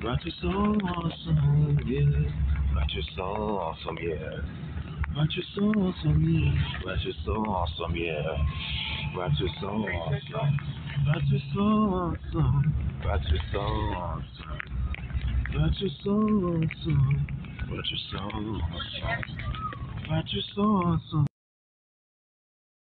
But you're so awesome, yeah. But you're so awesome, yeah. But you're so awesome, yeah. But you're so awesome, yeah. But you're so awesome. But you're so awesome. But you're so awesome. But you're so awesome. But you're so awesome. But you're so awesome.